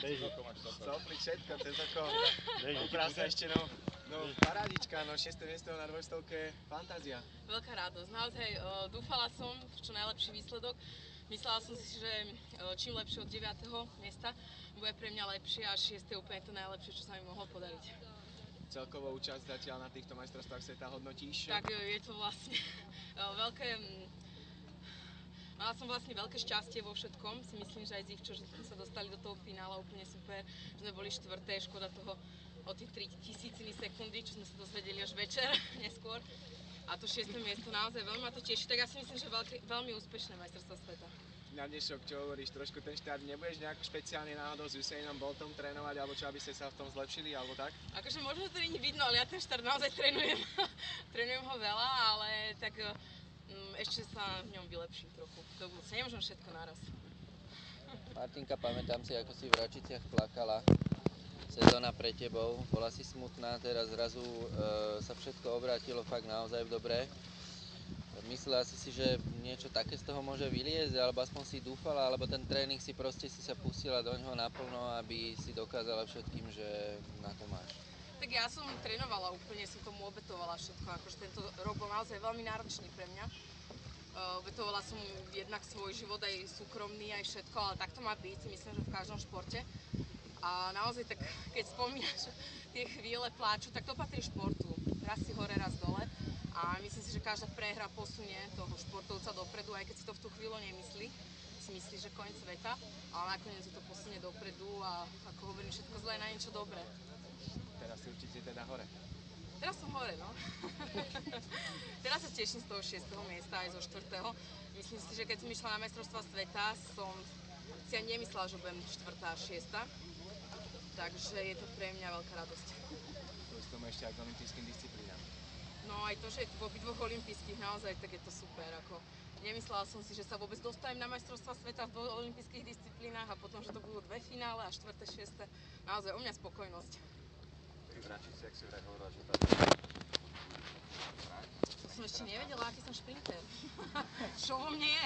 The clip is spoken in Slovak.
Beží. Sopli všetko, cez oko. Beží. Oprá sa ešte, no. No, parádička, no 6. miesto na dvojstovke, fantázia. Veľká radosť. Naozaj e, dúfala som v čo najlepší výsledok. Myslela som si, že e, čím lepšie od 9. miesta bude pre mňa lepšie a 6. je úplne to najlepšie, čo sa mi mohlo podariť. Celkovou účasť zatiaľ na týchto majstrovstvách sveta hodnotíš? Tak e, je to vlastne veľké... Mala som vlastne veľké šťastie vo všetkom. Si myslím, že aj z ich, čo že sme sa dostali do toho finále úplne super. Že sme boli štvrté, škoda toho o tie 3 tisíciny sekundy, čo sme sa dozvedeli až večer, neskôr. A to šiesté miesto naozaj veľmi ma to teší, tak ja si myslím, že veľký, veľmi úspešné majstrovstvá sveta. Na dnešok, čo hovoríš, trošku ten štart, nebudeš nejak špeciálne náhodou s Usainom Boltom trénovať, alebo čo, aby ste sa v tom zlepšili, alebo tak? Akože možno to není vidno, ale ja ten štart naozaj trénujem. trénujem ho veľa, ale tak ešte sa v ňom vylepším trochu. Do budúce nemôžem všetko naraz. Martinka, pamätám si, ako si v Račiciach plakala. Sezóna pre tebou, bola si smutná, teraz zrazu e, sa všetko obrátilo fakt naozaj v dobre. Myslela si si, že niečo také z toho môže vyliezť, alebo aspoň si dúfala, alebo ten tréning si proste si sa pustila do ňoho naplno, aby si dokázala všetkým, že na to máš. Tak ja som trénovala úplne, som tomu obetovala všetko, akože tento rok bol naozaj veľmi náročný pre mňa. Obetovala som jednak svoj život, aj súkromný, aj všetko, ale tak to má byť, myslím, že v každom športe. A naozaj tak, keď spomínaš tie chvíle pláču, tak to patrí športu. Raz si hore, raz dole. A myslím si, že každá prehra posunie toho športovca dopredu, aj keď si to v tú chvíľu nemyslí. Si myslí, že koniec sveta, ale nakoniec to posunie dopredu a ako hovorím, všetko zlé na niečo dobré. Teraz si určite teda hore. Teraz som hore, no. Teraz sa teším z toho 6. miesta aj zo 4. Myslím si, že keď som išla na majstrovstvá sveta, som si ani nemyslela, že budem 4. a 6. Takže je to pre mňa veľká radosť. Plus tomu ešte aj k olympijským disciplínám. No aj to, že je to v obidvoch olympijských naozaj, tak je to super. Ako, nemyslela som si, že sa vôbec dostanem na majstrovstvá sveta v olympijských disciplínach a potom, že to budú dve finále a štvrté, šieste. Naozaj u mňa spokojnosť. Račiciach si vraj hovorila, že tá som ešte nevedela, aký som šprinter. Čo vo mne je?